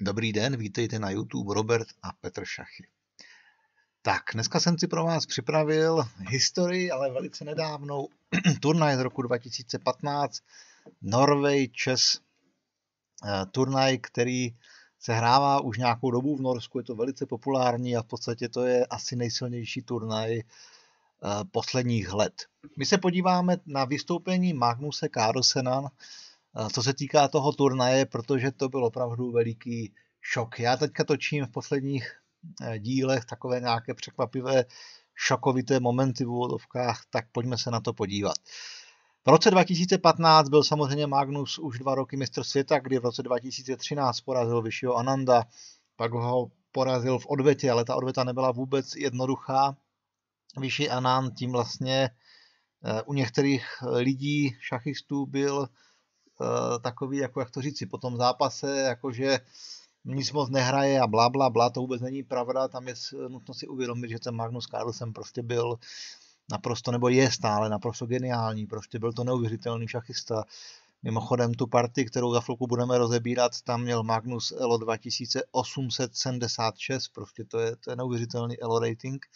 Dobrý den, vítejte na YouTube Robert a Petr Šachy. Tak, dneska jsem si pro vás připravil historii, ale velice nedávnou, turnaj z roku 2015, Norway Chess eh, turnaj, který se hrává už nějakou dobu v Norsku, je to velice populární a v podstatě to je asi nejsilnější turnaj eh, posledních let. My se podíváme na vystoupení Magnuse Carlsena, co se týká toho turnaje, protože to byl opravdu veliký šok. Já teďka točím v posledních eh, dílech takové nějaké překvapivé šokovité momenty v úvodovkách, tak pojďme se na to podívat. V roce 2015 byl samozřejmě Magnus už dva roky mistr světa, kdy v roce 2013 porazil vyššího Ananda, pak ho porazil v odvetě, ale ta odveta nebyla vůbec jednoduchá. Vyšší Anand tím vlastně eh, u některých lidí, šachistů, byl Eh, takový, jako jak to říci, po tom zápase, jakože nic moc nehraje a bla, bla, bla, to vůbec není pravda, tam je nutno si uvědomit, že ten Magnus Carlsen prostě byl naprosto, nebo je stále naprosto geniální, prostě byl to neuvěřitelný šachista. Mimochodem tu partii, kterou za chvilku budeme rozebírat, tam měl Magnus Elo 2876, prostě to je, to je neuvěřitelný Elo rating.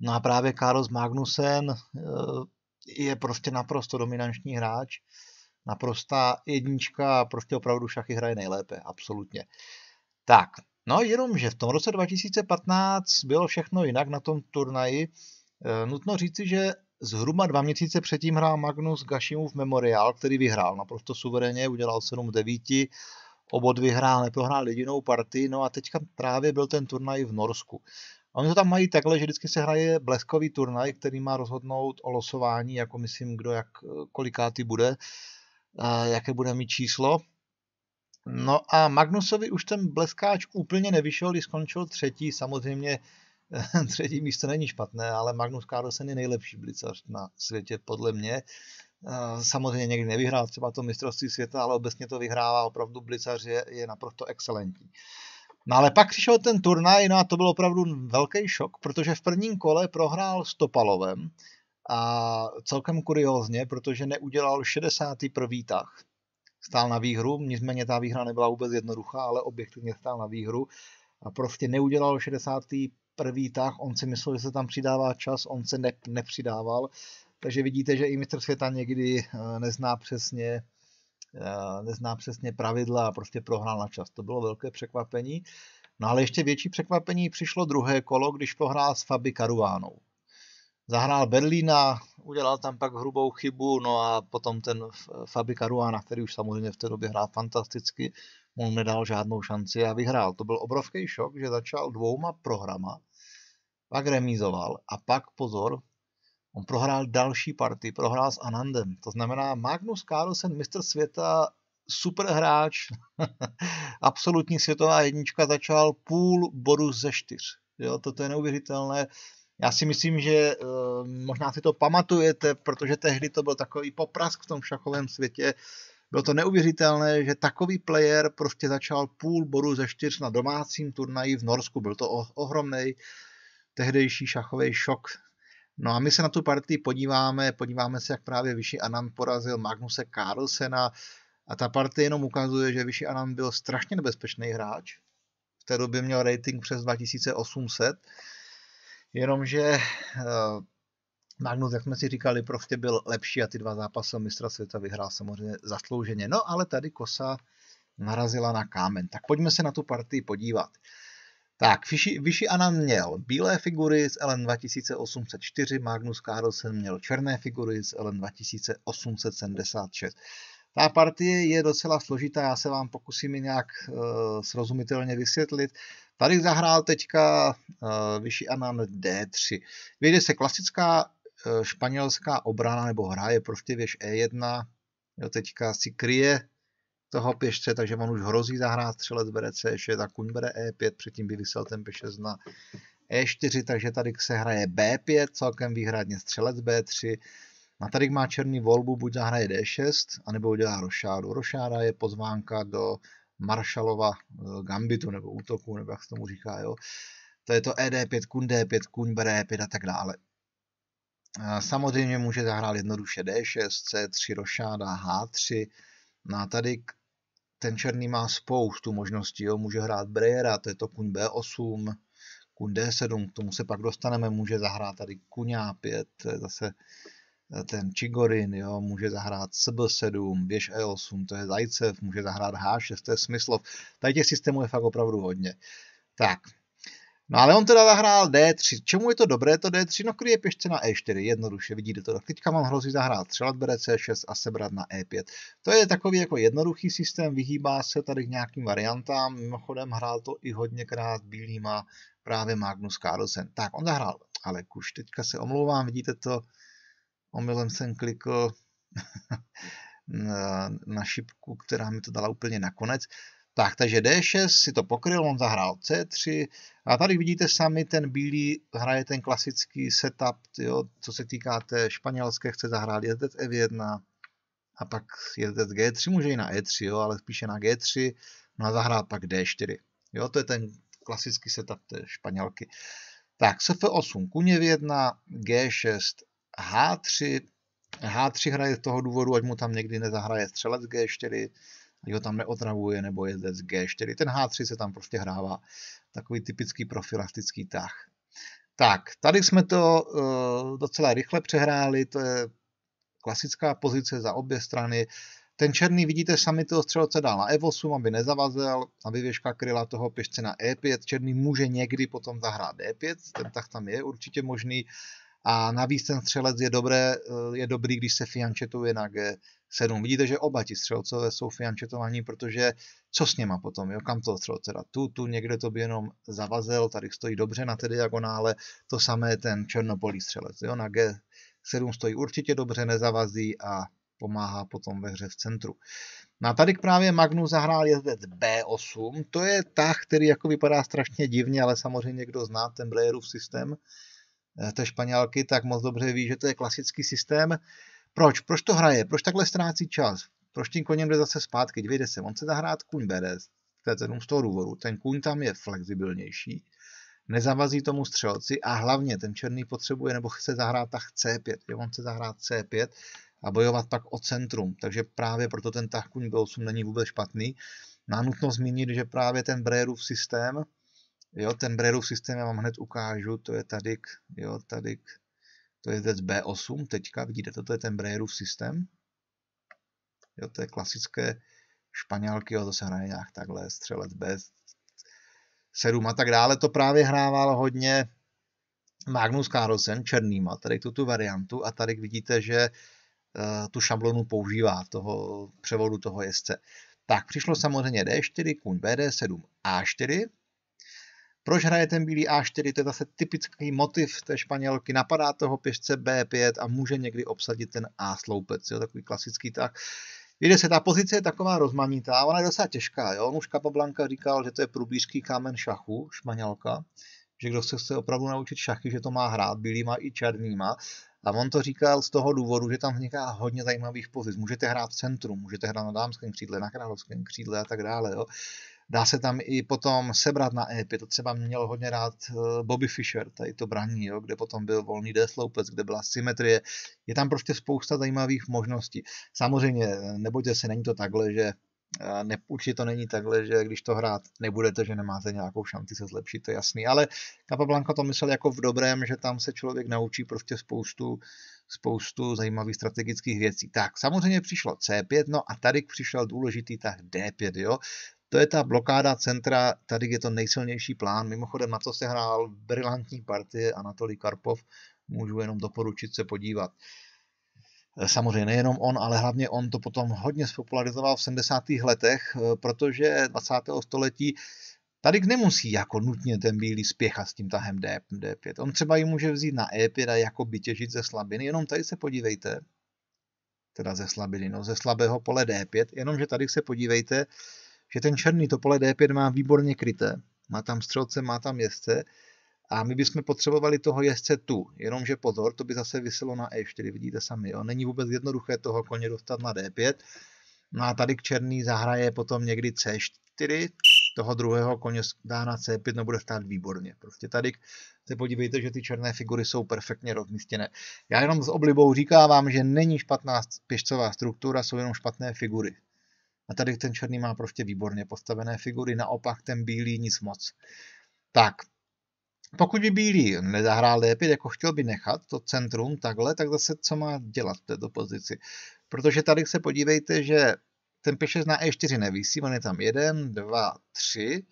No a právě Carlos Magnusen eh, je prostě naprosto dominantní hráč naprostá jednička prostě opravdu šachy hraje nejlépe, absolutně. Tak, no jenom, že v tom roce 2015 bylo všechno jinak na tom turnaji. E, nutno říci, že zhruba dva měsíce předtím hrál Magnus Gashimův Memorial, který vyhrál naprosto suverénně, udělal 7 9, obod vyhrál, neprohrál jedinou partii, no a teďka právě byl ten turnaj v Norsku. A oni to tam mají takhle, že vždycky se hraje bleskový turnaj, který má rozhodnout o losování, jako myslím, kdo jak kolikátý bude jaké bude mít číslo. No a Magnusovi už ten bleskáč úplně nevyšel, když skončil třetí. Samozřejmě třetí místo není špatné, ale Magnus Carlsen je nejlepší blicař na světě podle mě. Samozřejmě někdy nevyhrál třeba to mistrovství světa, ale obecně to vyhrává opravdu blicař, je, je naprosto excelentní. No ale pak přišel ten turnaj, no a to byl opravdu velký šok, protože v prvním kole prohrál s Topalovem, a celkem kuriózně, protože neudělal 61. tah. Stál na výhru, nicméně ta výhra nebyla vůbec jednoduchá, ale objektivně stál na výhru a prostě neudělal 61. tah, on si myslel, že se tam přidává čas, on se ne, nepřidával, takže vidíte, že i mistr světa někdy eh, nezná přesně, eh, nezná přesně pravidla a prostě prohrál na čas. To bylo velké překvapení. No ale ještě větší překvapení přišlo druhé kolo, když prohrál s Fabi Caruánou zahrál Berlína, udělal tam pak hrubou chybu, no a potom ten Fabi Caruana, který už samozřejmě v té době hrál fantasticky, mu nedal žádnou šanci a vyhrál. To byl obrovský šok, že začal dvouma programa, pak remízoval a pak pozor, on prohrál další party, prohrál s Anandem. To znamená Magnus Carlsen, mistr světa, super hráč, absolutní světová jednička, začal půl bodu ze čtyř. Jo, toto je neuvěřitelné. Já si myslím, že uh, možná si to pamatujete, protože tehdy to byl takový poprask v tom šachovém světě. Bylo to neuvěřitelné, že takový player prostě začal půl bodu ze čtyř na domácím turnaji v Norsku. Byl to ohromný tehdejší šachový šok. No a my se na tu partii podíváme, podíváme se, jak právě Vyši Anand porazil Magnuse Carlsena a ta partie jenom ukazuje, že Vyši Anand byl strašně nebezpečný hráč. V té době měl rating přes 2800 Jenomže uh, Magnus, jak jsme si říkali, prostě byl lepší a ty dva zápasy mistra světa vyhrál samozřejmě zaslouženě. No ale tady kosa narazila na kámen. Tak pojďme se na tu partii podívat. Tak, Vyši Anan měl bílé figury z LN 2804, Magnus Carlsen měl černé figury z LN 2876. Ta partie je docela složitá, já se vám pokusím ji nějak uh, srozumitelně vysvětlit. Tady zahrál teďka uh, vyšší Anan D3. Vyjde se klasická uh, španělská obrana nebo hra je prostě věž E1. Jo, teďka si kryje toho pěšce, takže on už hrozí zahrát střelec bere C6 a kuň bere E5, předtím by vysel ten pěšec na E4, takže tady se hraje B5, celkem výhradně střelec B3. A tady má černý volbu, buď zahraje D6, anebo udělá rošádu. Rošáda je pozvánka do Marshallova eh, gambitu nebo útoku, nebo jak se tomu říká, jo. To je to ED5, kun D5, kun BD5 a tak dále. Samozřejmě může zahrát jednoduše D6, C3 rošáda, H3. No a tady ten černý má spoustu možností, jo. může hrát Brejera, to je to kuň B8, kuň D7, k tomu se pak dostaneme, může zahrát tady kuň A5, to je zase eh, ten Čigorin, jo, může zahrát CB7, běž E8, to je Zajcev, může zahrát H6, to je Smyslov. Tady těch systémů je fakt opravdu hodně. Tak, No ale on teda zahrál D3. Čemu je to dobré to D3? No kryje pěšce na E4, jednoduše, vidíte to. Teďka mám hrozí zahrát střelat bere C6 a sebrat na E5. To je takový jako jednoduchý systém, vyhýbá se tady k nějakým variantám. Mimochodem hrál to i hodněkrát bílýma právě Magnus Carlsen. Tak, on zahrál ale kuš. Teďka se omlouvám, vidíte to, omylem jsem klikl na šipku, která mi to dala úplně nakonec. Tak, takže D6 si to pokryl, on zahrál C3 a tady vidíte sami, ten bílý hraje ten klasický setup, jo, co se týká té španělské, chce zahrát jezdec F1 a pak jezdec G3, může i na E3, jo, ale spíše na G3, no a zahrát pak D4. Jo, to je ten klasický setup té španělky. Tak, SF8, kuně 1, G6, H3, H3 hraje z toho důvodu, ať mu tam někdy nezahraje střelec G4, ať ho tam neotravuje, nebo jezdec G4. Ten H3 se tam prostě hrává. Takový typický profilastický tah. Tak, tady jsme to uh, docela rychle přehráli, to je klasická pozice za obě strany. Ten černý, vidíte, sami toho střelce dál na E8, aby nezavazel, aby věžka kryla toho pěšce na E5. Černý může někdy potom zahrát D5, ten tah tam je určitě možný. A navíc ten střelec je, dobré, eh, je dobrý, když se fiančetuje na G7. Vidíte, že oba ti střelcové jsou fiančetovaní, protože co s něma potom, jo? kam to střelce dá? Tu, tu někde to by jenom zavazel, tady stojí dobře na té diagonále, to samé ten černopolý střelec. Jo? Na G7 stojí určitě dobře, nezavazí a pomáhá potom ve hře v centru. No a tady právě Magnus zahrál jezdec B8, to je tah, který jako vypadá strašně divně, ale samozřejmě kdo zná ten Blairův systém, té Španělky, tak moc dobře ví, že to je klasický systém. Proč? Proč to hraje? Proč takhle ztrácí čas? Proč tím koněm jde zase zpátky? Dívejte se, on chce zahrát kůň BD z toho důvodu. Ten kůň tam je flexibilnější, nezavazí tomu střelci a hlavně ten černý potřebuje nebo chce zahrát tah C5. Jo? On chce zahrát C5 a bojovat pak o centrum. Takže právě proto ten tah kůň B8 není vůbec špatný. Má nutno zmínit, že právě ten Brérův systém Jo, ten Brerův systém já vám hned ukážu, to je tady, jo, tady, to je z B8 teďka, vidíte, toto je ten Brerův systém. Jo, to je klasické španělky, jo, to se hraje nějak takhle, střelec B7 a tak dále. To právě hrával hodně Magnus Carlsen černýma, tady tu, tu variantu a tady vidíte, že uh, tu šablonu používá toho převodu toho jezdce. Tak přišlo samozřejmě D4, kuň BD7, A4, proč hraje ten bílý A4? To je zase typický motiv té španělky. Napadá toho pěšce B5 a může někdy obsadit ten A sloupec. Jo? Takový klasický tak. Víte se, ta pozice je taková rozmanitá, ona je docela těžká. Jo? On už Capablanca říkal, že to je průbířský kámen šachu, španělka, že kdo se chce opravdu naučit šachy, že to má hrát bílýma i černýma. A on to říkal z toho důvodu, že tam vzniká hodně zajímavých pozic. Můžete hrát v centru, můžete hrát na dámském křídle, na královském křídle a tak dále. Jo. Dá se tam i potom sebrat na EP, to třeba měl hodně rád eh, Bobby Fischer, tady to braní, jo, kde potom byl volný D-sloupec, kde byla symetrie. Je tam prostě spousta zajímavých možností. Samozřejmě, nebojte se, není to takhle, že eh, ne, určitě to není takhle, že když to hrát nebudete, že nemáte nějakou šanci se zlepšit, to je jasný. Ale Capablanca to myslel jako v dobrém, že tam se člověk naučí prostě spoustu, spoustu zajímavých strategických věcí. Tak, samozřejmě přišlo C5, no a tady přišel důležitý tak D5, jo. To je ta blokáda centra, tady je to nejsilnější plán. Mimochodem na to se hrál brilantní partie Anatolí Karpov, můžu jenom doporučit se podívat. Samozřejmě nejenom on, ale hlavně on to potom hodně spopularizoval v 70. letech, protože 20. století tady nemusí jako nutně ten bílý spěchat s tím tahem D, D5. On třeba ji může vzít na E5 a jako by těžit ze slabiny, jenom tady se podívejte, teda ze slabiny, no ze slabého pole D5, jenomže tady se podívejte, že ten černý to pole D5 má výborně kryté. Má tam střelce, má tam jezdce a my bychom potřebovali toho jezdce tu, jenomže pozor, to by zase vyselo na E4, vidíte sami, jo? není vůbec jednoduché toho koně dostat na D5. No a tady k černý zahraje potom někdy C4, toho druhého koně dá na C5, no bude stát výborně. Prostě tady se podívejte, že ty černé figury jsou perfektně rozmístěné. Já jenom s oblibou říkám vám, že není špatná pěšcová struktura, jsou jenom špatné figury. A tady ten černý má prostě výborně postavené figury, naopak ten bílý nic moc. Tak, pokud by bílý nezahrál D5, jako chtěl by nechat to centrum takhle, tak zase co má dělat v této pozici? Protože tady se podívejte, že ten P6 na E4 nevísí, on je tam 1, 2, 3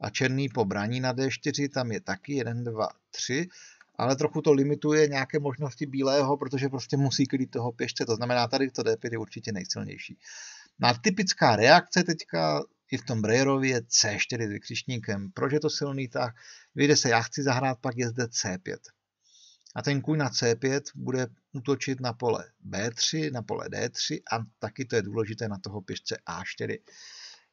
a černý pobraní na D4 tam je taky 1, 2, 3, ale trochu to limituje nějaké možnosti bílého, protože prostě musí klid toho pěšce, to znamená tady to D5 je určitě nejsilnější. Na typická reakce teďka i v tom Breyerovi je C4 s vykřičníkem. Proč je to silný tah? Vyjde se, já chci zahrát, pak je zde C5. A ten kůň na C5 bude útočit na pole B3, na pole D3 a taky to je důležité na toho pěšce A4.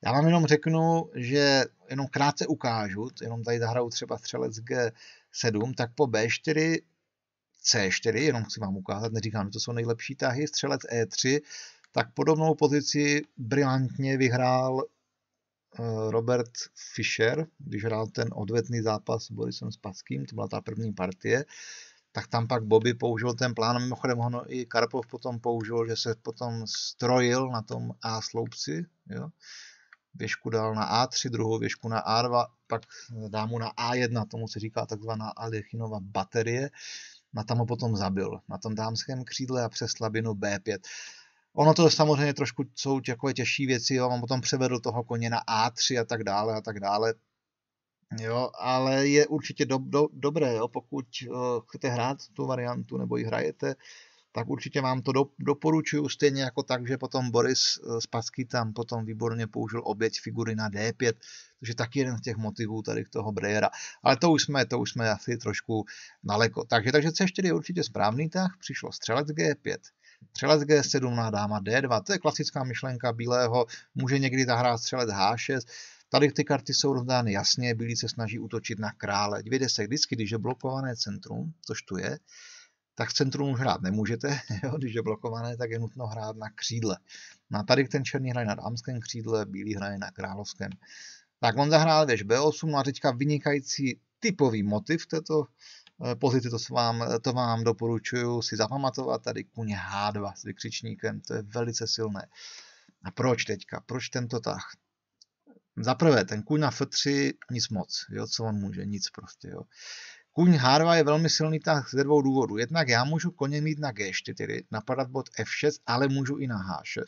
Já vám jenom řeknu, že jenom krátce ukážu, jenom tady zahraju třeba střelec G7, tak po B4 C4, jenom chci vám ukázat, neříkám, že to jsou nejlepší tahy, střelec E3, tak podobnou pozici brilantně vyhrál eh, Robert Fischer, když hrál ten odvetný zápas s Borisem Spackým, to byla ta první partie, tak tam pak Bobby použil ten plán, mimochodem ono i Karpov potom použil, že se potom strojil na tom A sloupci, jo? věžku dal na A3, druhou věžku na A2, pak dá mu na A1, tomu se říká takzvaná Alechinova baterie, na tam ho potom zabil, na tom dámském křídle a přes slabinu B5. Ono to samozřejmě trošku jsou takové těžší věci, jo, on potom převedl toho koně na A3 a tak dále a tak dále. Jo, ale je určitě do, do, dobré, jo, pokud uh, chcete hrát tu variantu nebo ji hrajete, tak určitě vám to do, doporučuju, stejně jako tak, že potom Boris uh, Spassky tam potom výborně použil oběť figury na D5, což je taky jeden z těch motivů tady toho Brejera. Ale to už jsme, to už jsme asi trošku daleko. Takže, takže C4 je určitě správný tah, přišlo střelec G5, Střelec G7 na dáma D2, to je klasická myšlenka bílého, může někdy zahrát střelec H6, Tady ty karty jsou rozdány jasně, bílí se snaží útočit na krále. Dívejte se, vždycky, když je blokované centrum, což tu je, tak centrum už hrát nemůžete, jo? když je blokované, tak je nutno hrát na křídle. No a tady ten černý hraje na dámském křídle, bílý hraje na královském. Tak on zahrál věž B8, no a teďka vynikající typový motiv této pozici, to vám, to vám doporučuji si zapamatovat, tady kuně H2 s vykřičníkem, to je velice silné. A proč teďka? Proč tento tah? Za prvé, ten kůň na F3 nic moc, jo, co on může, nic prostě, jo. Kůň H2 je velmi silný tah ze dvou důvodů. Jednak já můžu koně mít na G4, napadat bod F6, ale můžu i na H6.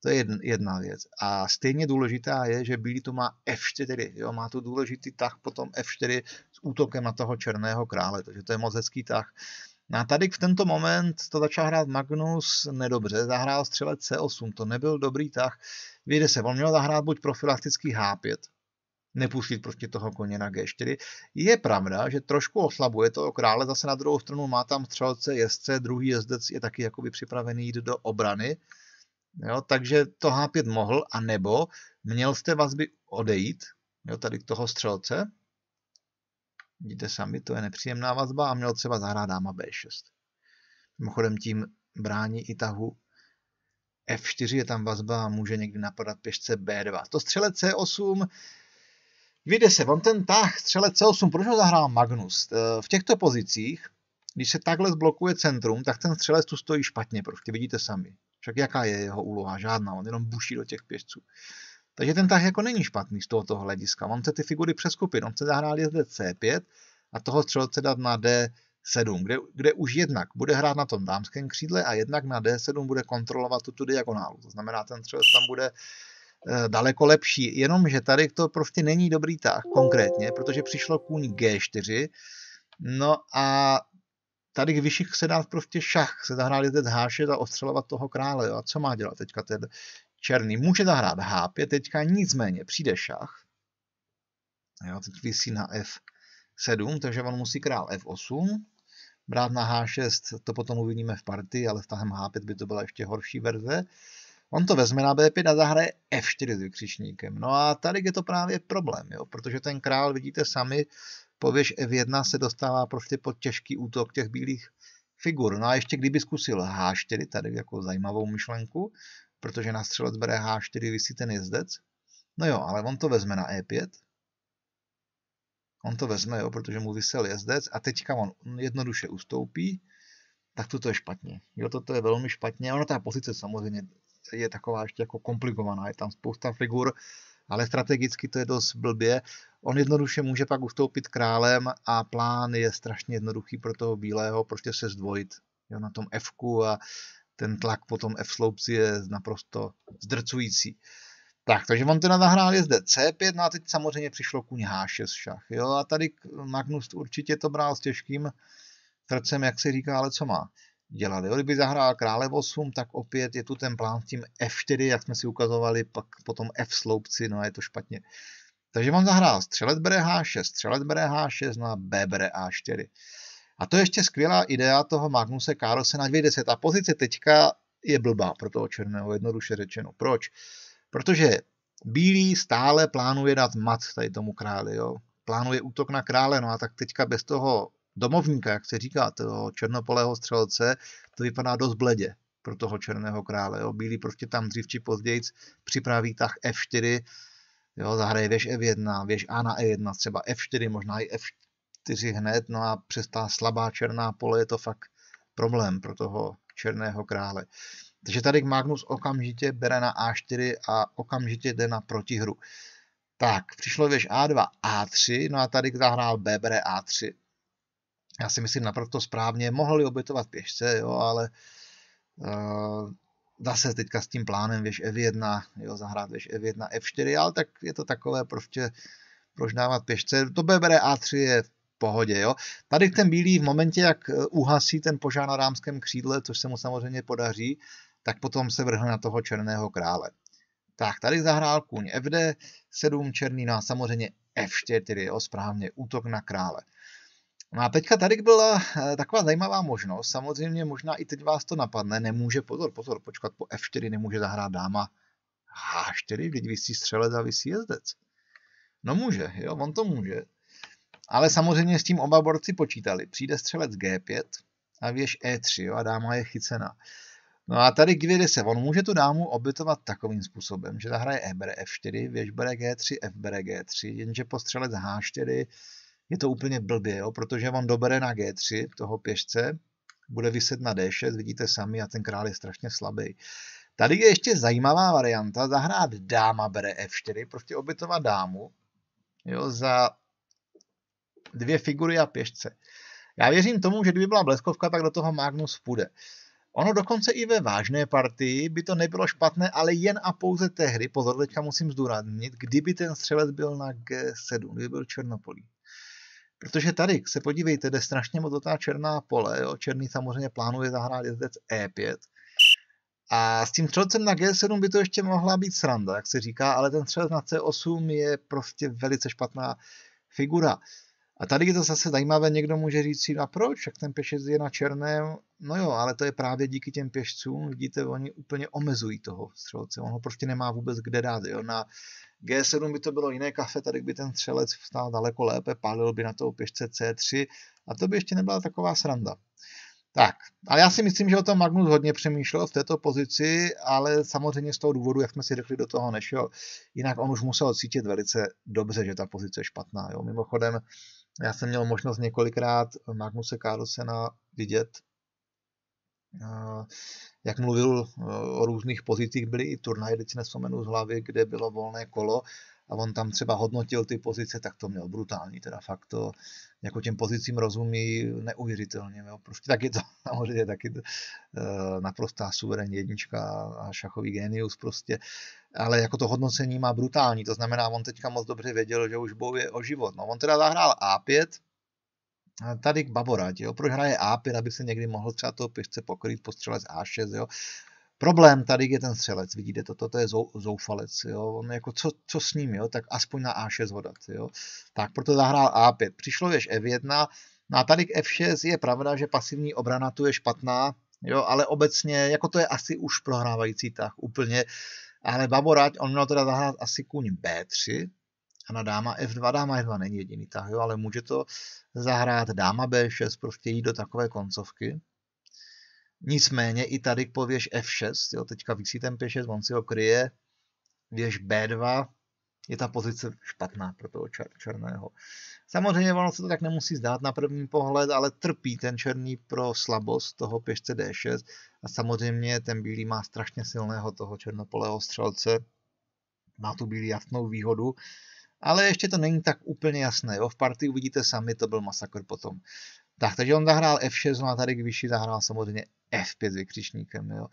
To je jedna věc. A stejně důležitá je, že bílý to má F4, jo, má tu důležitý tah potom F4 s útokem na toho černého krále, takže to je moc hezký tah. No a tady v tento moment to začal hrát Magnus nedobře, zahrál střelec C8, to nebyl dobrý tah. Vyjde se, on měl zahrát buď profilaktický H5, nepustit prostě toho koně na G4. Je pravda, že trošku oslabuje toho krále, zase na druhou stranu má tam střelce, jezdce, druhý jezdec je taky jakoby připravený jít do obrany, jo, takže to H5 mohl, a nebo měl jste vazby odejít, jo, tady k toho střelce, vidíte sami, to je nepříjemná vazba a měl třeba zahrát dáma B6. Mimochodem tím brání i tahu F4 je tam vazba a může někdy napadat pěšce B2. To střelec C8, vyjde se, on ten tah střelec C8, proč ho zahrál Magnus? E, v těchto pozicích, když se takhle zblokuje centrum, tak ten střelec tu stojí špatně, prostě vidíte sami. Však jaká je jeho úloha? Žádná, on jenom buší do těch pěšců. Takže ten tah jako není špatný z tohoto hlediska. On chce ty figury přeskupit, on chce zahrát jezdec C5 a toho střelce dát na D 7, kde, kde už jednak bude hrát na tom dámském křídle a jednak na D7 bude kontrolovat tu, diagonálu. To znamená, ten střelec tam bude e, daleko lepší. Jenomže tady to prostě není dobrý tah konkrétně, protože přišlo kůň G4, no a tady k vyšších se dá prostě šach, se zahrál jezdec H6 a ostřelovat toho krále. Jo. A co má dělat teďka ten černý? Může zahrát H5 teďka, nicméně přijde šach, jo, teď vysí na F, 7, takže on musí král F8, brát na H6, to potom uvidíme v partii, ale v tahem H5 by to byla ještě horší verze. On to vezme na B5 a zahraje F4 s vykřičníkem. No a tady je to právě problém, jo? protože ten král, vidíte sami, po věž F1 se dostává prostě pod těžký útok těch bílých figur. No a ještě kdyby zkusil H4, tady jako zajímavou myšlenku, protože na střelec bere H4 vysí ten jezdec, no jo, ale on to vezme na E5, On to vezme, jo, protože mu vysel jezdec a teďka on jednoduše ustoupí, tak toto je špatně. Jo, toto je velmi špatně. Ono ta pozice samozřejmě je taková ještě jako komplikovaná, je tam spousta figur, ale strategicky to je dost blbě. On jednoduše může pak ustoupit králem a plán je strašně jednoduchý pro toho bílého, prostě se zdvojit jo, na tom F a ten tlak po tom F sloupci je naprosto zdrcující. Tak, takže on teda zahrál je zde C5, no a teď samozřejmě přišlo kuň H6 šach. Jo, a tady Magnus určitě to bral s těžkým srdcem, jak se říká, ale co má dělat. Jo? Kdyby zahrál krále 8, tak opět je tu ten plán s tím F4, jak jsme si ukazovali, pak potom F sloupci, no a je to špatně. Takže on zahrál střelec bere H6, střelec bere H6, no a B bere A4. A to je ještě skvělá idea toho Magnuse Carlse na 210. A pozice teďka je blbá pro toho černého, jednoduše řečeno. Proč? Protože bílý stále plánuje dát mat tady tomu králi, jo. Plánuje útok na krále, no a tak teďka bez toho domovníka, jak se říká, toho černopolého střelce, to vypadá dost bledě pro toho černého krále. Jo. Bílý prostě tam dřív či později připraví tah F4, jo, zahraje věž F1, věž A na E1, třeba F4, možná i F4 hned, no a přes ta slabá černá pole je to fakt problém pro toho černého krále. Takže tady Magnus okamžitě bere na A4 a okamžitě jde na protihru. Tak, přišlo věž A2, A3, no a tady zahrál B, bere A3 já si myslím naprosto správně, mohli obětovat pěšce, jo, ale uh, zase teďka s tím plánem věž F1, jo, zahrát věž F1, F4, ale tak je to takové prostě proč dávat pěšce. To bere A3 je v pohodě, jo. Tady ten bílý v momentě, jak eh, uhasí ten požár na rámském křídle, což se mu samozřejmě podaří, tak potom se vrhne na toho černého krále. Tak, tady zahrál kůň FD, 7 černý, no a samozřejmě F4, jo, správně, útok na krále. No a teďka tady byla eh, taková zajímavá možnost, samozřejmě možná i teď vás to napadne, nemůže, pozor, pozor, počkat, po F4 nemůže zahrát dáma H4, když vysí střelec a vysí jezdec. No může, jo, on to může. Ale samozřejmě s tím oba borci počítali. Přijde střelec G5 a věž E3, jo, a dáma je chycena. No a tady k se, on může tu dámu obytovat takovým způsobem, že zahraje E bere F4, věž bere G3, F bere G3, jenže po střelec H4 je to úplně blbě, jo, protože on dobere na G3 toho pěšce, bude vyset na D6, vidíte sami, a ten král je strašně slabý. Tady je ještě zajímavá varianta, zahrát dáma bere F4, prostě obětovat dámu, jo, za dvě figury a pěšce. Já věřím tomu, že kdyby byla bleskovka, tak do toho Magnus půjde. Ono dokonce i ve vážné partii by to nebylo špatné, ale jen a pouze tehdy, pozor, teďka musím zdůraznit, kdyby ten střelec byl na G7, kdyby byl černopolí. Protože tady se podívejte, jde strašně moc ta černá pole. Jo? Černý samozřejmě plánuje zahrát jezdec E5. A s tím střelcem na G7 by to ještě mohla být sranda, jak se říká, ale ten střelec na C8 je prostě velice špatná figura. A tady je to zase zajímavé, někdo může říct si, a proč, jak ten pěšec je na černém, no jo, ale to je právě díky těm pěšcům, vidíte, oni úplně omezují toho střelce, on ho prostě nemá vůbec kde dát, jo, na G7 by to bylo jiné kafe, tady by ten střelec vstál daleko lépe, pálil by na toho pěšce C3 a to by ještě nebyla taková sranda. Tak, ale já si myslím, že o tom Magnus hodně přemýšlel v této pozici, ale samozřejmě z toho důvodu, jak jsme si řekli, do toho nešel. Jinak on už musel cítit velice dobře, že ta pozice je špatná. Jo. Mimochodem, já jsem měl možnost několikrát Magnuse Carlsena vidět jak mluvil eh, o různých pozicích, byly i turnaje, teď si nespomenu z hlavy, kde bylo volné kolo a on tam třeba hodnotil ty pozice, tak to měl brutální, teda fakt to jako těm pozicím rozumí neuvěřitelně. Jo. Prostě tak je to samozřejmě taky uh, naprostá suverénní jednička a šachový genius prostě, ale jako to hodnocení má brutální, to znamená, on teďka moc dobře věděl, že už bojuje o život. No, on teda zahrál A5, tady k Baborať, jo, proč hraje A5, aby se někdy mohl třeba toho pěšce pokrýt po střelec A6, jo. Problém tady je ten střelec, vidíte, toto to je zoufalec, jo, on jako co, co s ním, jo, tak aspoň na A6 hodat, jo. Tak proto zahrál A5, přišlo věž F1, no a tady k F6 je pravda, že pasivní obrana tu je špatná, jo, ale obecně, jako to je asi už prohrávající tah úplně, ale Baborať, on měl teda zahrát asi kuň B3, a na dáma F2, dáma F2 není jediný tah, jo, ale může to zahrát dáma B6, prostě jít do takové koncovky. Nicméně i tady po věž F6, jo, teďka vysí ten P6, on si ho kryje, věž B2, je ta pozice špatná pro toho čer, černého. Samozřejmě ono se to tak nemusí zdát na první pohled, ale trpí ten černý pro slabost toho pěšce D6 a samozřejmě ten bílý má strašně silného toho černopolého střelce, má tu bílý jasnou výhodu, ale ještě to není tak úplně jasné. Jo? V partii uvidíte sami, to byl masakr potom. Tak, takže on zahrál F6, no a tady vyšší zahrál samozřejmě F5 s vykřičníkem. Jo?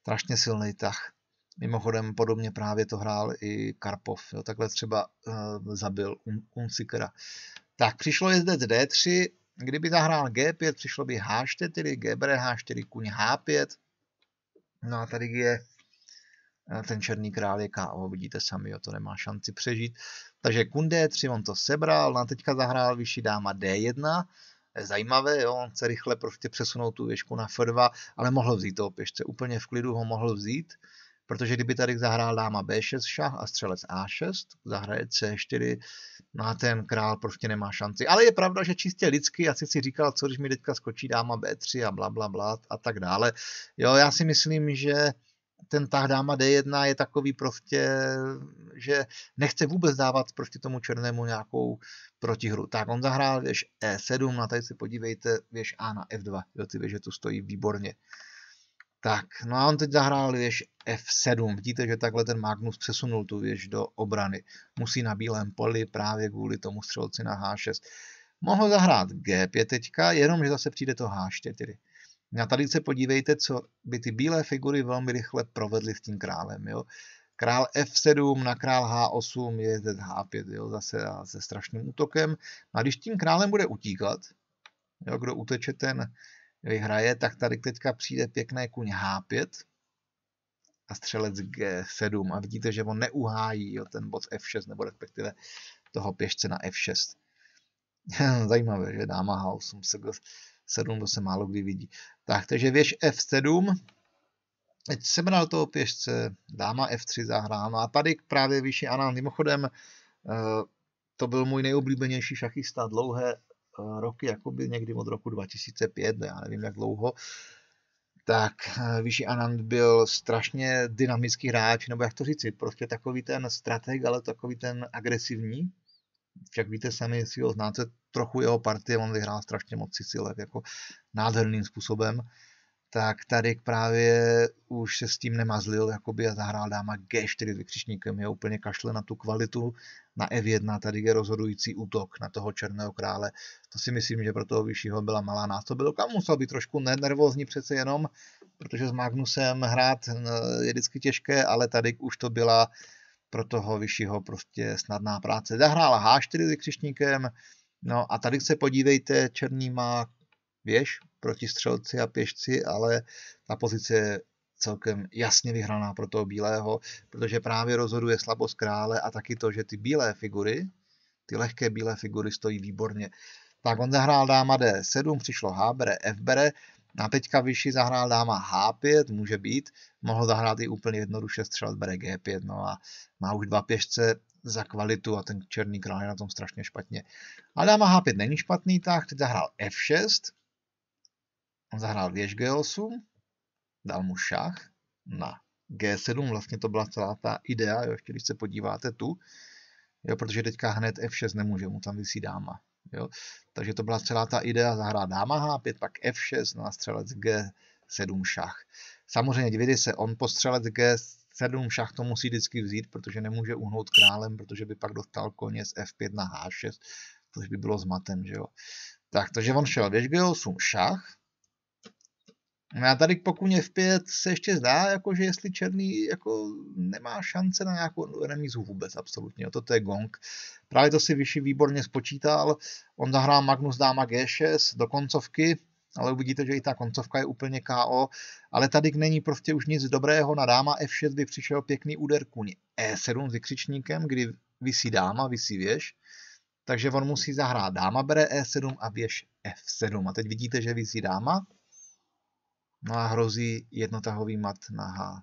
Strašně silný tah. Mimochodem podobně právě to hrál i Karpov. Jo? Takhle třeba uh, zabil Unsikera. Tak, přišlo jezdec D3, kdyby zahrál G5, přišlo by H4, G bere H4, kuň H5. No a tady je ten černý král je KO, vidíte sami, jo, to nemá šanci přežít. Takže kun D3, on to sebral, no a teďka zahrál vyšší dáma D1, je zajímavé, jo, on chce rychle prostě přesunout tu věžku na F2, ale mohl vzít toho pěšce, úplně v klidu ho mohl vzít, protože kdyby tady zahrál dáma B6 šach a střelec A6, zahraje C4, no ten král prostě nemá šanci. Ale je pravda, že čistě lidsky, asi si říkal, co když mi teďka skočí dáma B3 a bla, bla, bla a tak dále. Jo, já si myslím, že ten tah dáma D1 je takový prostě, že nechce vůbec dávat proti tomu černému nějakou protihru. Tak on zahrál věž E7, a tady si podívejte, věž A na F2, jo, ty věže tu stojí výborně. Tak, no a on teď zahrál věž F7. Vidíte, že takhle ten Magnus přesunul tu věž do obrany. Musí na bílém poli právě kvůli tomu střelci na H6. Mohl zahrát G5 teďka, jenom že zase přijde to H4. A tady se podívejte, co by ty bílé figury velmi rychle provedly s tím králem. Jo? Král F7 na král H8 je H5, jo? zase se strašným útokem. A když tím králem bude utíkat, jo? kdo uteče, ten vyhraje, tak tady teďka přijde pěkné kuň H5 a střelec G7 a vidíte, že on neuhájí jo, ten bod F6 nebo respektive toho pěšce na F6. Zajímavé, že dáma H8 se 7 to se málo kdy vidí. Tak, takže věž F7, teď sebral toho pěšce, dáma F3 zahrána a tady právě vyšší Anán. Mimochodem, eh, to byl můj nejoblíbenější šachista dlouhé eh, roky, jakoby někdy od roku 2005, já nevím jak dlouho, tak eh, Vyšší Anand byl strašně dynamický hráč, nebo jak to říci, prostě takový ten strateg, ale takový ten agresivní, však víte sami, jestli ho znáte trochu jeho partie, on vyhrál strašně moc Sicilev jako nádherným způsobem, tak tady právě už se s tím nemazlil, jakoby a zahrál dáma G4 s vykřičníkem, je úplně kašle na tu kvalitu, na F1, tady je rozhodující útok na toho černého krále. To si myslím, že pro toho vyššího byla malá násobilka. Musel být trošku nervózní přece jenom, protože s Magnusem hrát eh, je vždycky těžké, ale tady už to byla pro toho vyššího prostě snadná práce. Zahrála H4 s vykřičníkem, no a tady se podívejte, černý má věž proti střelci a pěšci, ale ta pozice je celkem jasně vyhraná pro toho bílého, protože právě rozhoduje slabost krále a taky to, že ty bílé figury, ty lehké bílé figury stojí výborně. Tak on zahrál dáma D7, přišlo H, bere F, bere, a teďka vyšší zahrál dáma H5, může být, mohl zahrát i úplně jednoduše střelat bere G5, no a má už dva pěšce za kvalitu a ten černý král je na tom strašně špatně. A dáma H5 není špatný tak, teď zahrál F6, on zahrál věž G8, dal mu šach na G7, vlastně to byla celá ta idea, jo, ještě když se podíváte tu, jo, protože teďka hned F6 nemůže, mu tam vysí dáma. Jo. Takže to byla celá ta idea zahrát dáma H5, pak F6, no a střelec G7 šach. Samozřejmě dívejte se, on po střelec G7 šach to musí vždycky vzít, protože nemůže uhnout králem, protože by pak dostal koně z F5 na H6, což by bylo zmatem, že jo. Tak, takže on šel věž G8 šach, No a tady pokud je v 5 se ještě zdá, jako, že jestli černý jako nemá šance na nějakou remízu vůbec, absolutně. Toto je gong. Právě to si vyšší výborně spočítal. On zahrál Magnus dáma G6 do koncovky, ale uvidíte, že i ta koncovka je úplně KO. Ale tady není prostě už nic dobrého. Na dáma F6 by přišel pěkný úder kuň E7 s vykřičníkem, kdy vysí dáma, vysí věž. Takže on musí zahrát dáma bere E7 a věž F7. A teď vidíte, že vysí dáma, No a hrozí jednotahový mat na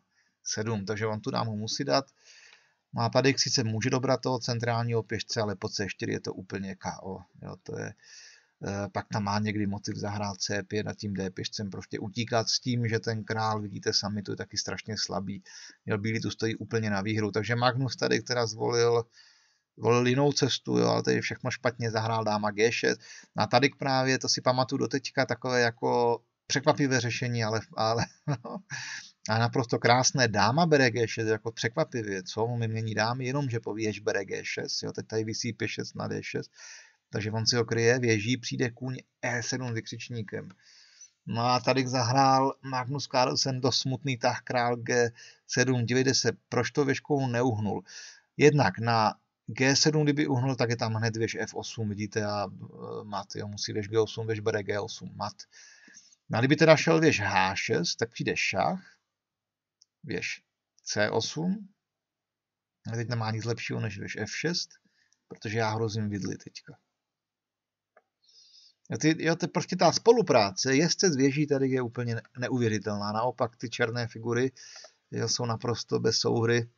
H7, takže on tu dámu musí dát. No a padek sice může dobrat toho centrálního pěšce, ale po C4 je to úplně KO. Jo, to je pak tam má někdy motiv zahrát C5 a tím D pěšcem prostě utíkat s tím, že ten král, vidíte sami, to je taky strašně slabý. Měl bílý tu stojí úplně na výhru, takže Magnus tady, která zvolil volil jinou cestu, jo, ale tady všechno špatně zahrál dáma G6. A tady právě, to si pamatuju do teďka, takové jako překvapivé řešení, ale, ale a naprosto krásné. Dáma bere G6 jako překvapivě, co mu mění dámy, jenom že povíš bere G6, jo, teď tady vysí P6 na D6, takže on si ho kryje, věží, přijde kůň E7 vykřičníkem. No a tady zahrál Magnus Carlsen do smutný tah král G7, dívejte se, proč to věžkou neuhnul. Jednak na G7, kdyby uhnul, tak je tam hned věž F8, vidíte, a e, mat, jo, musí věž G8, věž bere G8, mat. No a kdyby teda šel věž H6, tak přijde šach, věž C8, a teď nemá nic lepšího než věž F6, protože já hrozím vidli teďka. Jo, ty, jo, to prostě ta spolupráce jezdce z věží tady je úplně neuvěřitelná. Naopak ty černé figury jo, jsou naprosto bez souhry.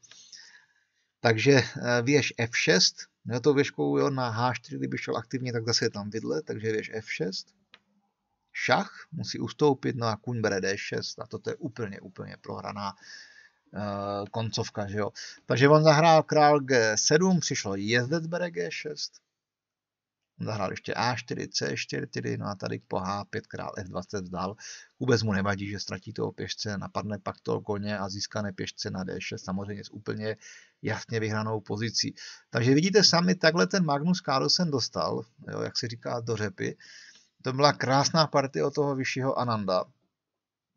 Takže eh, věž F6, jo, to věžkou jo, na H4, kdyby šel aktivně, tak zase je tam vidle, takže věž F6. Šach musí ustoupit, no a kuň bere D6 a toto je úplně, úplně prohraná uh, koncovka, že jo. Takže on zahrál král G7, přišlo jezdec bere G6, zahrál ještě A4, C4, no a tady po H5 král F20 vzdal. Vůbec mu nevadí, že ztratí toho pěšce, napadne pak toho koně a získané pěšce na D6, samozřejmě s úplně jasně vyhranou pozicí. Takže vidíte sami, takhle ten Magnus Carlsen dostal, jo, jak se říká, do řepy. To byla krásná partie od toho vyššího Ananda.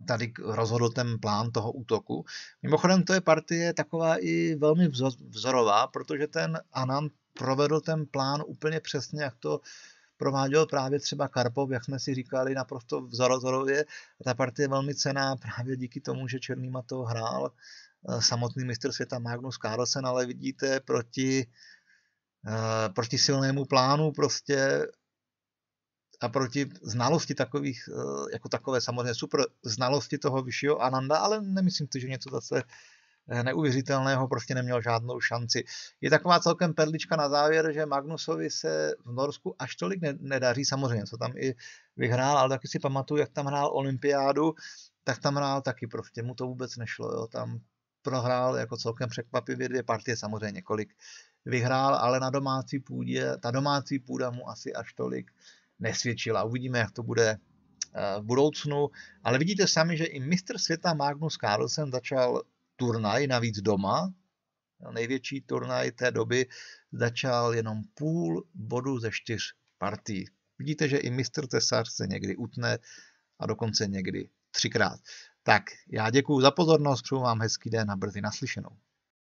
Tady rozhodl ten plán toho útoku. Mimochodem to je partie taková i velmi vzorová, protože ten Anand provedl ten plán úplně přesně, jak to prováděl právě třeba Karpov, jak jsme si říkali, naprosto vzorově. Ta partie je velmi cená právě díky tomu, že Černýma to hrál eh, samotný mistr světa Magnus Carlsen, ale vidíte proti, eh, proti silnému plánu prostě a proti znalosti takových, eh, jako takové samozřejmě super znalosti toho vyššího Ananda, ale nemyslím si, že něco zase Eh, neuvěřitelného, prostě neměl žádnou šanci. Je taková celkem perlička na závěr, že Magnusovi se v Norsku až tolik nedaří, samozřejmě, co tam i vyhrál, ale taky si pamatuju, jak tam hrál olympiádu, tak tam hrál taky, prostě mu to vůbec nešlo, jo. tam prohrál jako celkem překvapivě dvě partie, samozřejmě několik vyhrál, ale na domácí půdě, ta domácí půda mu asi až tolik nesvědčila. Uvidíme, jak to bude eh, v budoucnu, ale vidíte sami, že i mistr světa Magnus Carlsen začal turnaj, navíc doma. Největší turnaj té doby začal jenom půl bodu ze čtyř partí. Vidíte, že i mistr Tesař se někdy utne a dokonce někdy třikrát. Tak, já děkuji za pozornost, přeju vám hezký den a brzy naslyšenou.